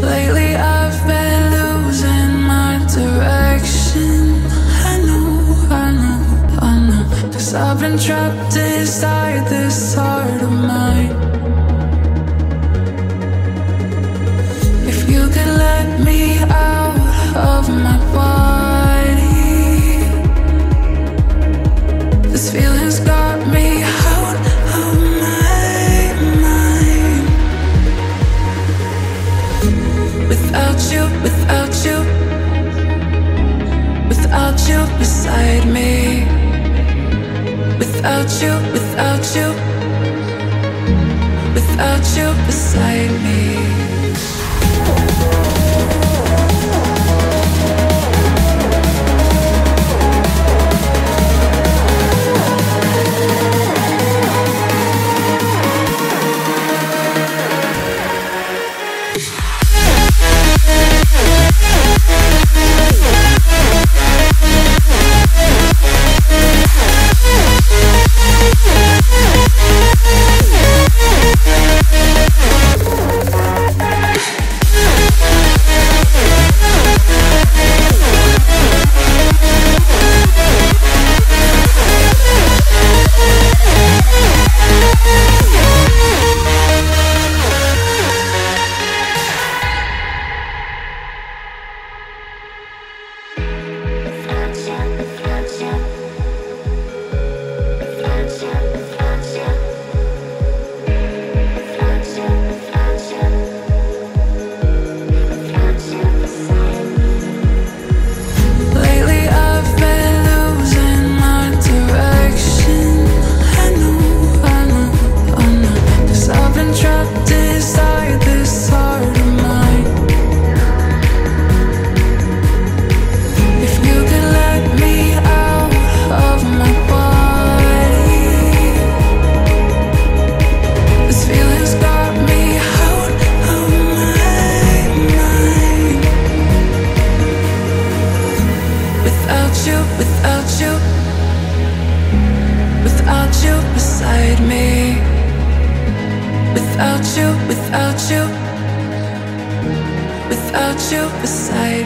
Lately I've been losing my direction. I know, I know, I know. Cause I've been trapped inside this heart of mine. Without you, without you, without you beside me. Without you, without you, without you beside me. You, without you, without you beside me. Without you, without you, without you beside.